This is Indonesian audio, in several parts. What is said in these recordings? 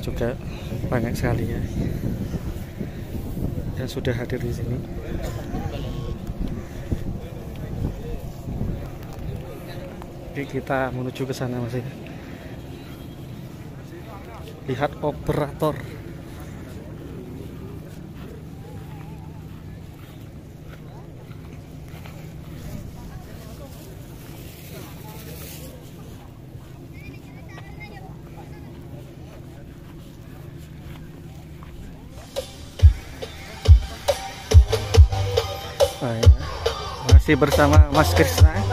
juga banyak sekali ya yang sudah hadir di sini. Oke, kita menuju ke sana masih lihat operator masih bersama Mas Krisna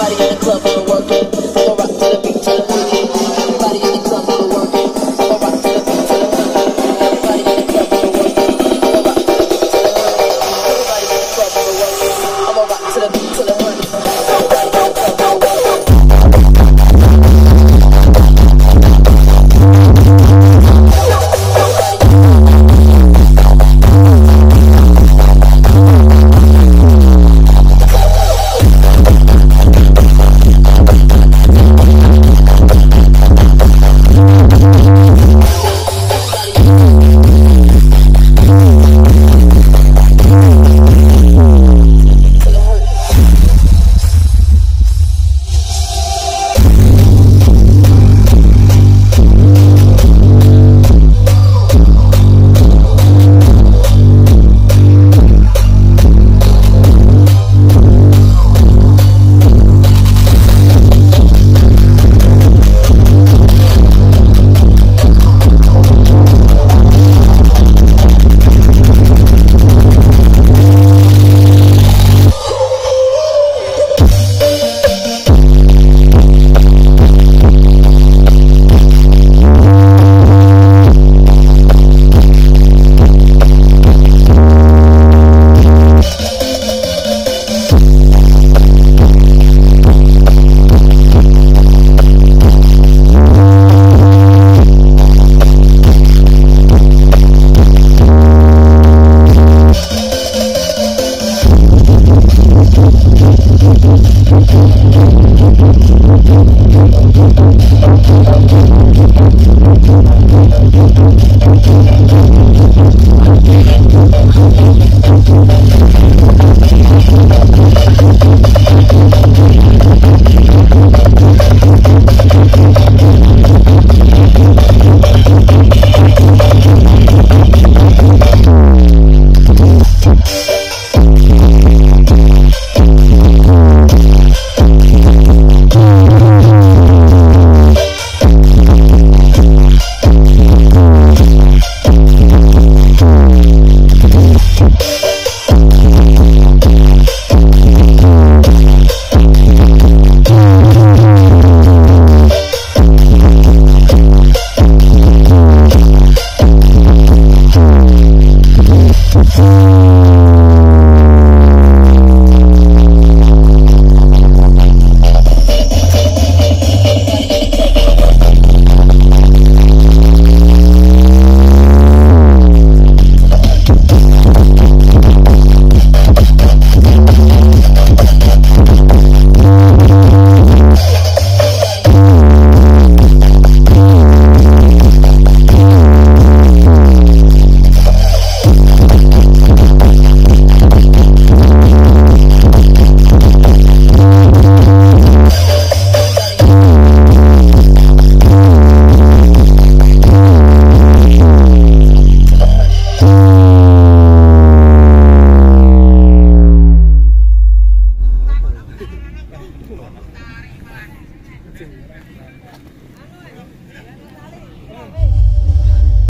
Everybody in the club, I'm working.